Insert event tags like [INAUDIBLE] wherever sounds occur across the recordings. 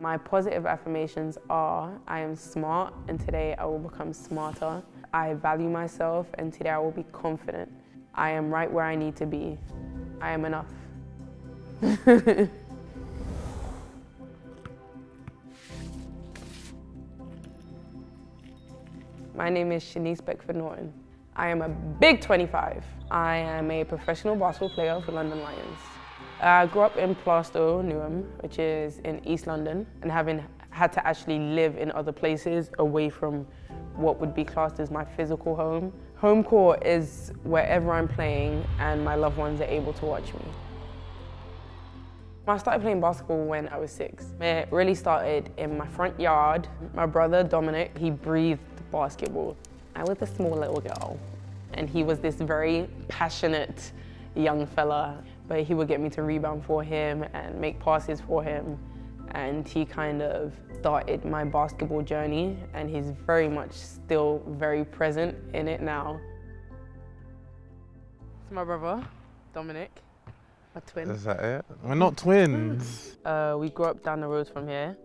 My positive affirmations are I am smart and today I will become smarter. I value myself and today I will be confident. I am right where I need to be. I am enough. [LAUGHS] My name is Shanice Beckford Norton. I am a big 25. I am a professional basketball player for London Lions. I grew up in Plaistow, Newham, which is in East London, and having had to actually live in other places away from what would be classed as my physical home. Home court is wherever I'm playing and my loved ones are able to watch me. I started playing basketball when I was six. It really started in my front yard. My brother, Dominic, he breathed basketball. I was a small little girl and he was this very passionate young fella but he would get me to rebound for him and make passes for him. And he kind of started my basketball journey and he's very much still very present in it now. It's my brother, Dominic, my twin. Is that it? We're not twins. Uh, we grew up down the road from here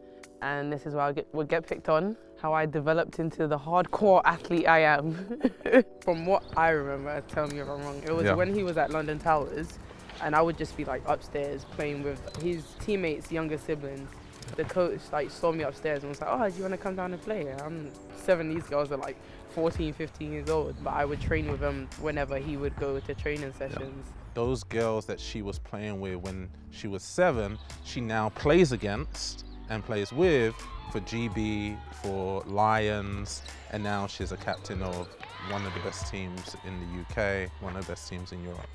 and this is where I get, would get picked on, how I developed into the hardcore athlete I am. [LAUGHS] from what I remember, tell me if I'm wrong, it was yeah. when he was at London Towers and I would just be like upstairs playing with his teammates' younger siblings. The coach like saw me upstairs and was like, "Oh, do you want to come down and play?" I'm seven. These girls are like 14, 15 years old, but I would train with him whenever he would go to training sessions. Yeah. Those girls that she was playing with when she was seven, she now plays against and plays with for GB, for Lions, and now she's a captain of one of the best teams in the UK, one of the best teams in Europe.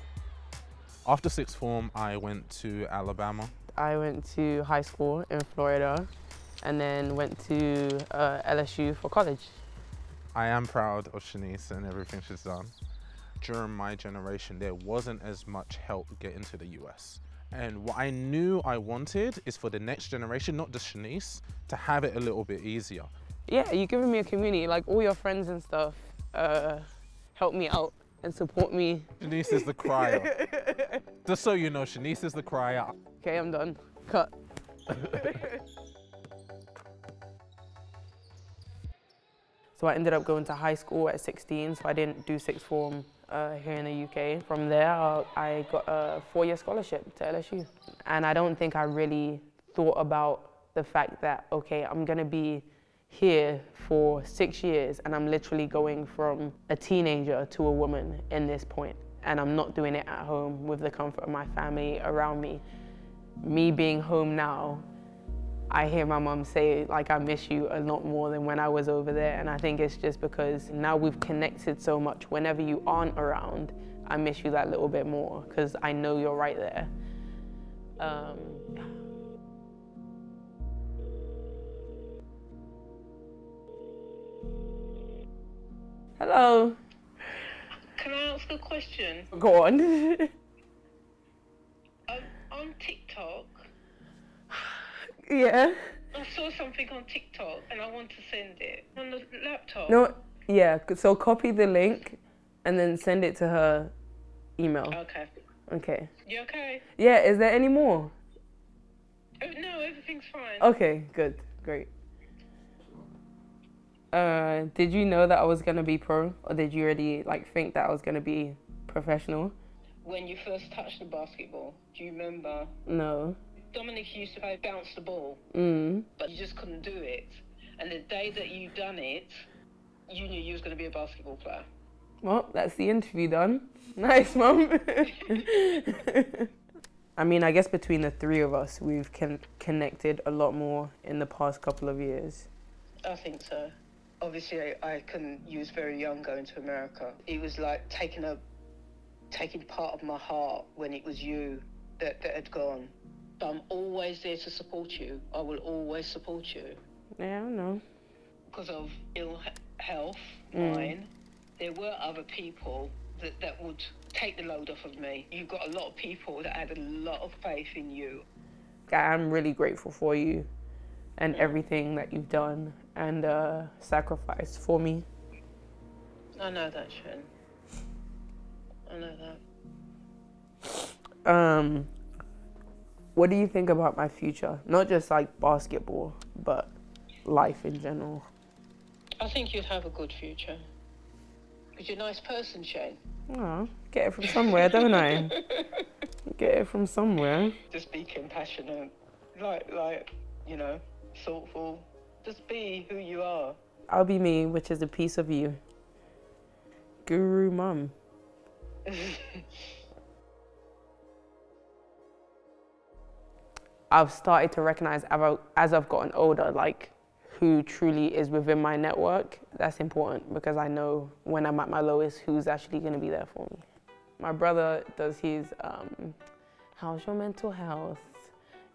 After sixth form, I went to Alabama. I went to high school in Florida and then went to uh, LSU for college. I am proud of Shanice and everything she's done. During my generation, there wasn't as much help getting to the US. And what I knew I wanted is for the next generation, not just Shanice, to have it a little bit easier. Yeah, you're giving me a community, like all your friends and stuff uh, help me out and support me. Shanice is the crier. [LAUGHS] Just so you know, Shanice is the crier. Okay, I'm done. Cut. [LAUGHS] so I ended up going to high school at 16, so I didn't do sixth form uh, here in the UK. From there, I got a four-year scholarship to LSU. And I don't think I really thought about the fact that, okay, I'm gonna be here for six years and I'm literally going from a teenager to a woman in this point and I'm not doing it at home with the comfort of my family around me. Me being home now, I hear my mom say like I miss you a lot more than when I was over there and I think it's just because now we've connected so much whenever you aren't around I miss you that little bit more because I know you're right there. Um, Hello. Can I ask a question? Go on. [LAUGHS] um, on TikTok. Yeah. I saw something on TikTok and I want to send it on the laptop. No, yeah. So copy the link and then send it to her email. Okay. Okay. You okay? Yeah. Is there any more? Oh, no, everything's fine. Okay. Good. Great. Uh, did you know that I was gonna be pro, or did you already like think that I was gonna be professional? When you first touched the basketball, do you remember? No. Dominic used to bounce the ball, mm. but you just couldn't do it. And the day that you done it, you knew you was gonna be a basketball player. Well, that's the interview done. [LAUGHS] Nice, mum. [LAUGHS] I mean, I guess between the three of us, we've con- connected a lot more in the past couple of years. I think so obviously I, I couldn't use very young going to America. It was like taking a taking part of my heart when it was you that, that had gone. I'm always there to support you. I will always support you. Yeah, I know. Because of ill health, mm. mine, there were other people that, that would take the load off of me. You've got a lot of people that had a lot of faith in you. I'm really grateful for you and everything that you've done and uh, sacrificed for me. I know that, Shen. I know that. Um, What do you think about my future? Not just like basketball, but life in general. I think you'd have a good future. Because you're a nice person, Shane. Oh, get it from somewhere, don't I? [LAUGHS] Get it from somewhere. Just be compassionate. Like, like, you know, thoughtful. Just be who you are. I'll be me, which is a piece of you. Guru mum. [LAUGHS] I've started to recognize as I've gotten older, like who truly is within my network. That's important because I know when I'm at my lowest, who's actually going to be there for me. My brother does his, um, how's your mental health?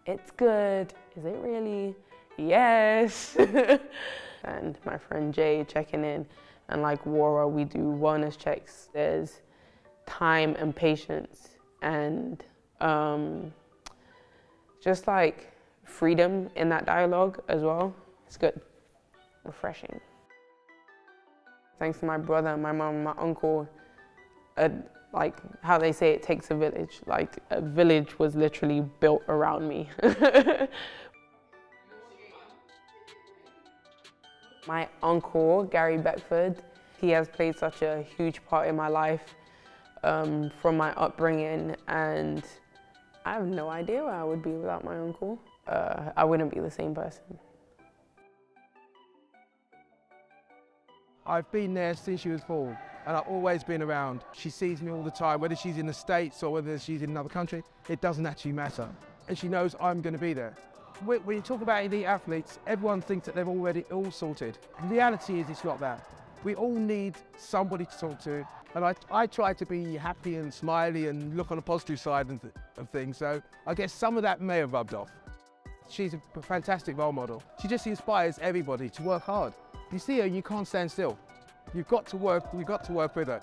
It's good. Is it really? Yes. [LAUGHS] and my friend Jay checking in. And like Wara, we do wellness checks. There's time and patience and um, just like freedom in that dialogue as well. It's good, refreshing. Thanks to my brother, my mom, my uncle, uh, like how they say it takes a village. Like a village was literally built around me. [LAUGHS] my uncle, Gary Beckford, he has played such a huge part in my life um, from my upbringing and I have no idea where I would be without my uncle. Uh, I wouldn't be the same person. I've been there since she was born and I've always been around. She sees me all the time, whether she's in the States or whether she's in another country, it doesn't actually matter. And she knows I'm going to be there. When you talk about elite athletes, everyone thinks that they're already all sorted. The reality is it's not that. We all need somebody to talk to. And I, I try to be happy and smiley and look on the positive side of, of things. So I guess some of that may have rubbed off. She's a fantastic role model. She just inspires everybody to work hard. You see her, you can't stand still. You've got to work, you've got to work with her.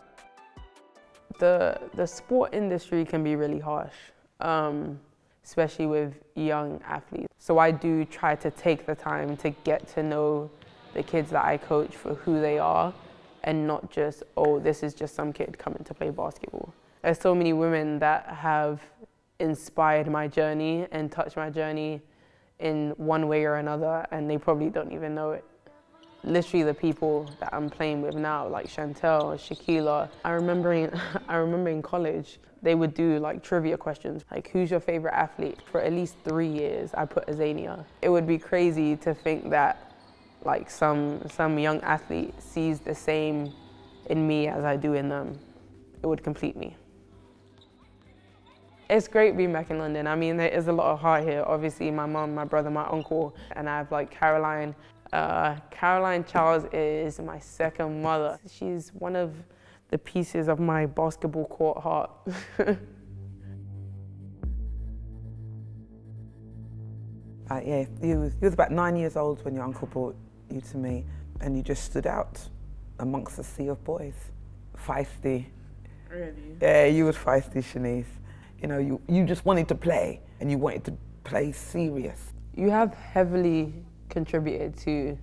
The, the sport industry can be really harsh, um, especially with young athletes. So I do try to take the time to get to know the kids that I coach for who they are and not just, oh, this is just some kid coming to play basketball. There's so many women that have inspired my journey and touched my journey in one way or another, and they probably don't even know it literally the people that I'm playing with now, like Chantel, Shaquila. I remember in, [LAUGHS] I remember in college, they would do like trivia questions, like who's your favorite athlete? For at least three years, I put Azania. It would be crazy to think that like some, some young athlete sees the same in me as I do in them. It would complete me. It's great being back in London. I mean, there is a lot of heart here. Obviously, my mom, my brother, my uncle, and I have like Caroline, uh, Caroline Charles is my second mother. She's one of the pieces of my basketball court heart. [LAUGHS] Uh, yeah, you was, you was about nine years old when your uncle brought you to me, and you just stood out amongst a sea of boys. Feisty. Really? Yeah, you was feisty, Shanice. You know, you, you just wanted to play, and you wanted to play serious. You have heavily contributed to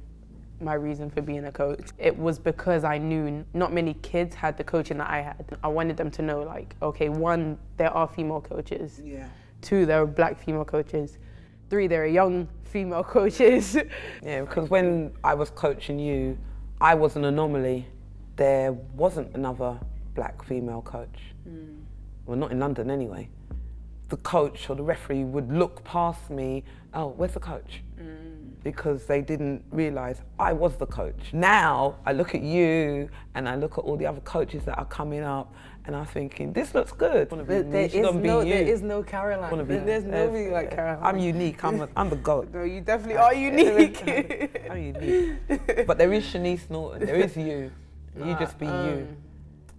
my reason for being a coach. It was because I knew not many kids had the coaching that I had. I wanted them to know like, okay, one, there are female coaches. Yeah. Two, there are black female coaches. Three, there are young female [LAUGHS] coaches. yeah, because when I was coaching you, I was an anomaly. There wasn't another black female coach. Mm. Well, not in London anyway. The coach or the referee would look past me, oh, where's the coach? Mm because they didn't realize I was the coach. Now I look at you and I look at all the other coaches that are coming up and I'm thinking, this looks good. There, there, is no, there is no Caroline. There's nobody like Caroline. I'm unique. I'm, a, I'm the GOAT. [LAUGHS] No, you definitely are unique. [LAUGHS] I'm unique. But there is Shanice Norton. There is you. You just be um, you.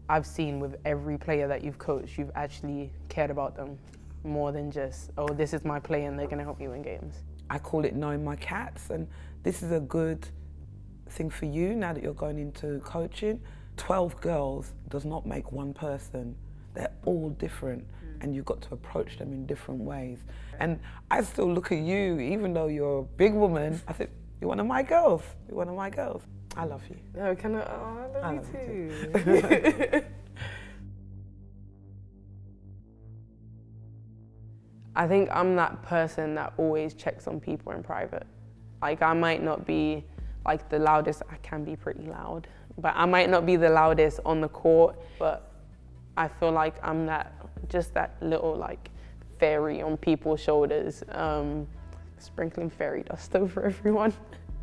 I've seen with every player that you've coached, you've actually cared about them more than just, oh, this is my play and they're going to help you win games. I call it knowing my cats, and this is a good thing for you now that you're going into coaching. 12 girls does not make one person. They're all different mm. and you've got to approach them in different ways. And I still look at you, even though you're a big woman, I said, you're one of my girls. You're one of my girls. I love you. No, can I? Oh, I love, I you, love too. you too. [LAUGHS] I think I'm that person that always checks on people in private. Like I might not be like the loudest, I can be pretty loud, but I might not be the loudest on the court, but I feel like I'm that, just that little like fairy on people's shoulders, um, sprinkling fairy dust [LAUGHS] over everyone.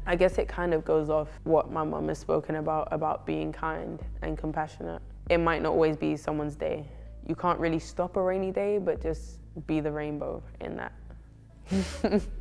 I guess it kind of goes off what my mum has spoken about, about being kind and compassionate. It might not always be someone's day. You can't really stop a rainy day, but just be the rainbow in that. [LAUGHS]